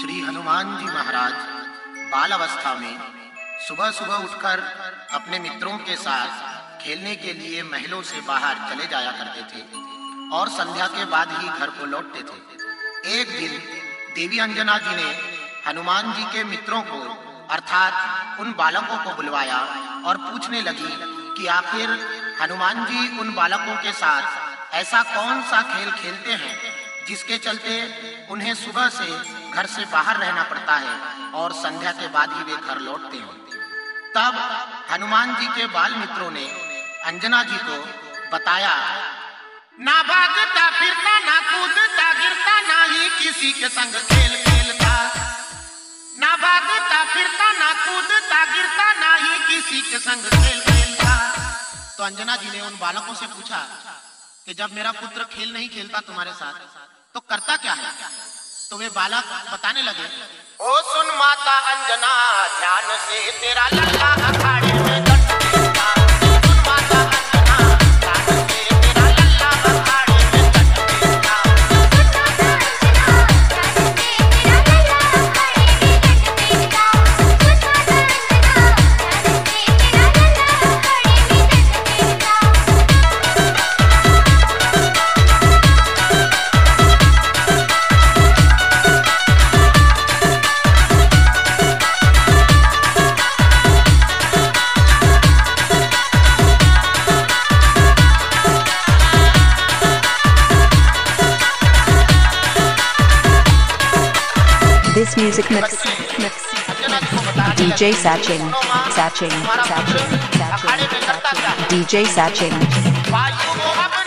श्री हनुमान जी महाराज बाल अवस्था में सुबह सुबह उठकर अपने मित्रों के साथ खेलने के लिए महलों से बाहर चले जाया करते थे और संध्या के बाद ही घर को लौटते थे। एक दिन देवी अंजना जी ने हनुमान जी के मित्रों को, अर्थात उन बालकों को बुलवाया और पूछने लगी कि आखिर हनुमान जी उन बालकों के साथ ऐसा कौन सा खेल खेलते हैं, जिसके चलते उन्हें सुबह से घर से बाहर रहना पड़ता है और संध्या के बाद ही वे घर लौटते हैं। तब हनुमान जी के बाल मित्रों ने अंजना जी को बताया, ना भागता फिरता, ना कूदता गिरता, ना ही किसी के संग खेल खेलता। ना भागता फिरता, ना कूदता गिरता, ना ही किसी के संग खेल खेलता। तो अंजना जी ने उन बालकों से पूछा कि जब मेरा पुत्र खेल नहीं खेलता तुम्हारे साथ तो करता क्या है? तो वे बालक बताने लगे। ओ सुन माता अंजना, ध्यान से तेरा लल्ला अखाड़े में। music mix, mix. DJ satching satching Sachin, Sachin, Sachin. DJ Sachin.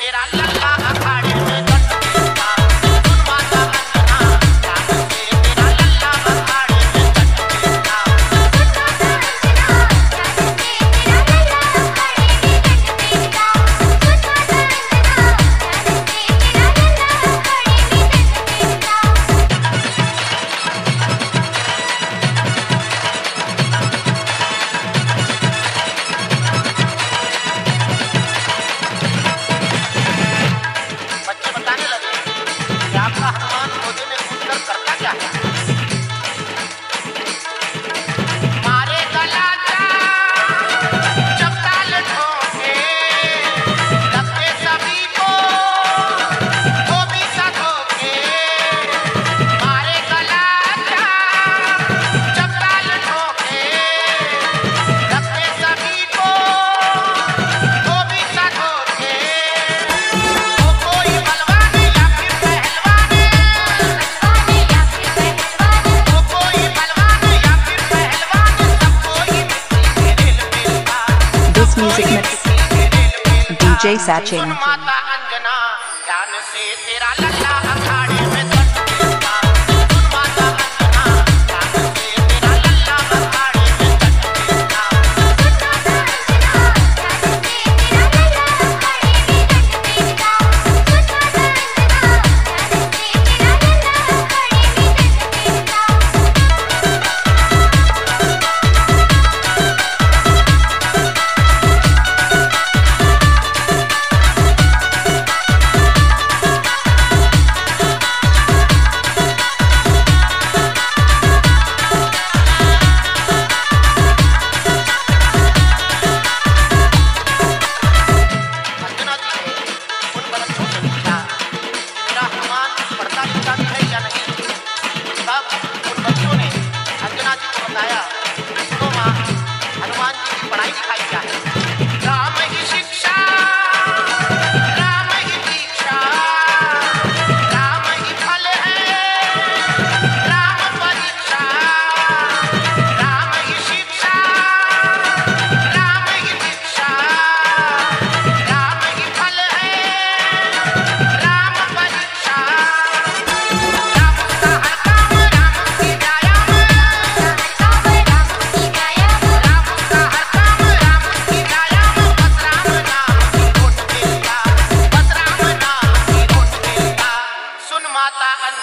तेरा लल्ला अखाड़े में music mix. DJ Sachin. समझाया हनुमान जी की पढ़ाई लिखाई क्या है।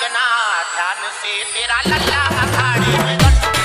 रखना ध्यान से तेरा लल्ला अखाड़े में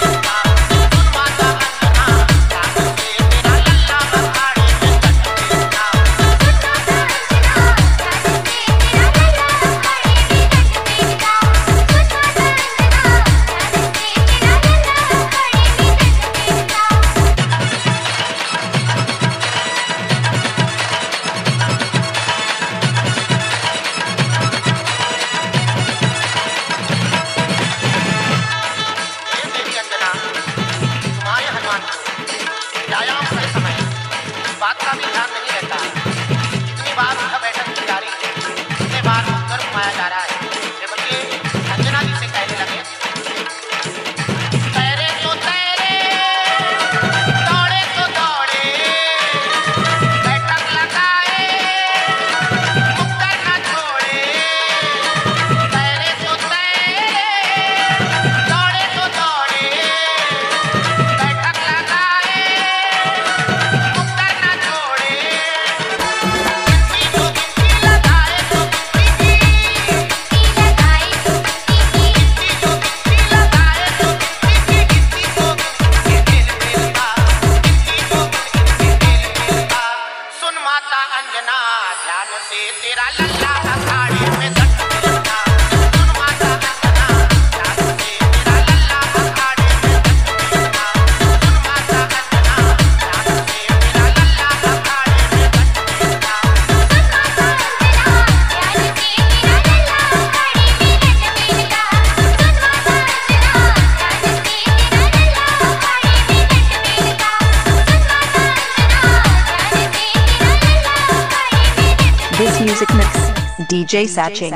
DJ Satching.